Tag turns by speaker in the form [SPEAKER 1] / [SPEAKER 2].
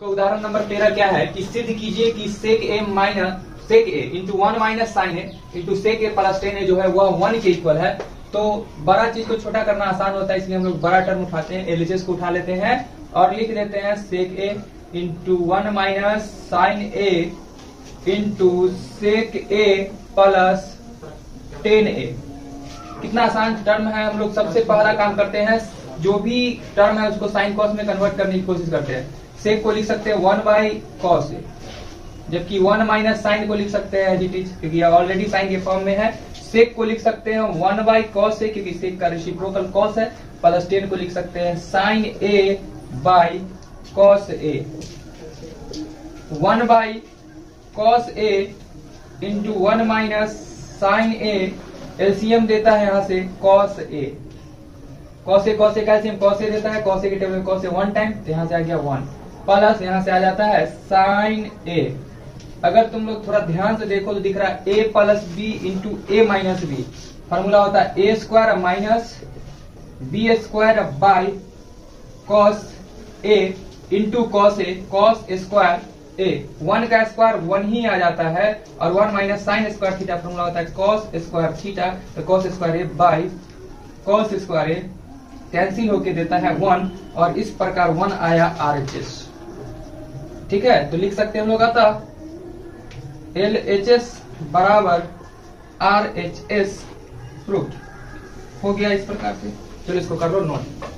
[SPEAKER 1] तो उदाहरण नंबर तेरह क्या है? कि सिद्ध कीजिए कि sec A minus sec A into one minus sine A into sec A plus tan A जो है, वह वन के इक्वल है। तो बड़ा चीज़ को छोटा करना आसान होता है, इसलिए हम लोग बड़ा टर्म उठाते हैं एलएचएस को उठा लेते हैं और लिख देते हैं sec A into one minus sine A into sec A plus tan A कितना आसान टर्म है, हम लोग सबसे पहला काम करते हैं, जो भी टर्म है उसको साइन कॉस में कन्वर्ट करने की कोशिश करते हैं। सेक को लिख सकते हैं वन बाई कॉस ए जबकि वन माइनस साइन को लिख सकते हैं एज क्योंकि ऑलरेडी साइन के फॉर्म में है। सेक को लिख सकते हैं वन बाई कॉस ए क्योंकि सेक का रेसिप्रोकल कॉस है। प्लस टेन को लिख सकते हैं sine A by cos A one by cos A into one minus sine A LCM देता है यहाँ से cos A cos A cos A का एलसीएम कॉस ए देता है। कॉस ए के टेबल में कॉस ए वन टाइम यहाँ से आ गया वन प्लस यहाँ से आ जाता है साइन ए अगर तुम लोग थोड़ा ध्यान से देखो तो दिख रहा है A plus B into A minus B formula होता है A square minus B square by cos A into cos A cos square A one का स्क्वायर वन ही आ जाता है और one minus sine square theta formula होता है कॉस स्क्वायर थीटा तो cos square A by cos square A cancel होके देता है वन, और इस प्रकार वन आया आर एच एस ठीक है? तो लिख सकते हैं हम लोग आता। एल एच एस बराबर आर एच एस प्रूफ हो गया इस प्रकार से। चलो इसको कर लो नोट